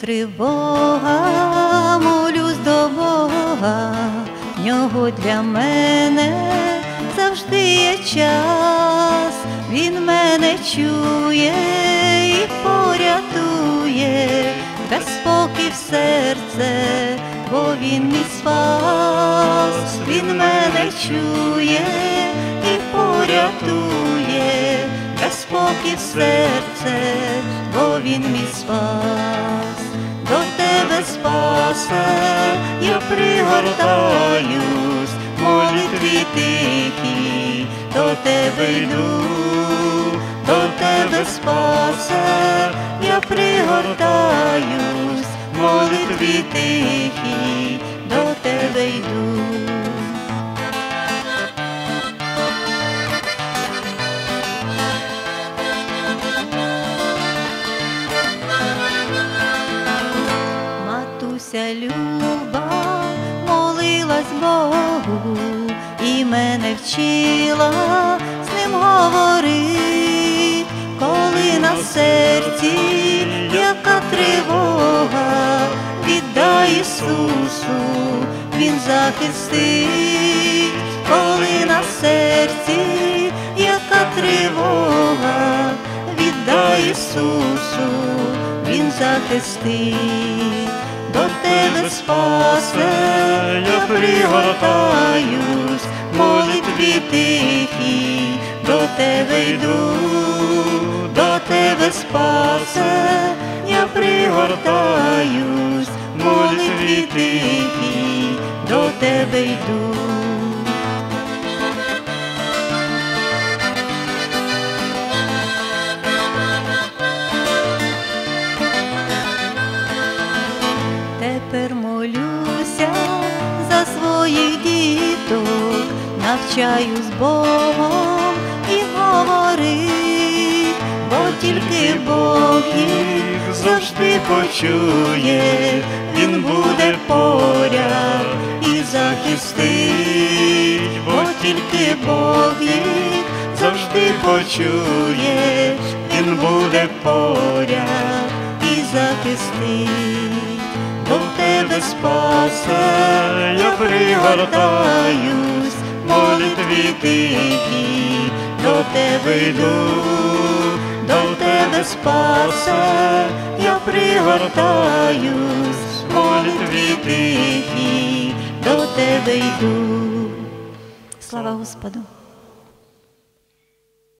Тривога, молюсь до Бога, нього для мене завжди є час, він мене чує і порятує, без спокій в серце, бо він мій спас, він мене чує і порятує, без спокій в серце, бо він мій спас, спасе, я пригортаюсь, молитві тихі, до тебе йду, до тебе спасе, я пригортаюсь, молитві тихі, до тебе йду. Матуся люба молилась Богу і мене вчила. З ним говорить, коли на серці яка тривога, віддай Ісусу, Він захистить, коли на серці яка тривога, віддай Ісусу, Він захистить, спасе, я пригортаюсь, молитві тихій, до тебе йду, до тебе спасе, я пригортаюсь, молитві тихій, до тебе йду. Тепер своїх діток, навчаюсь Богом і говорить, бо тільки Бог їх завжди почує, Він буде поряд і захистить, бо тільки Бог їх завжди почує, Він буде поряд і захистить, до тебе спасе, пригортаюсь, молитві тихі, до тебе йду, до тебе спасе, я пригортаюсь, молитві тихі, до тебе йду. Слава Господу!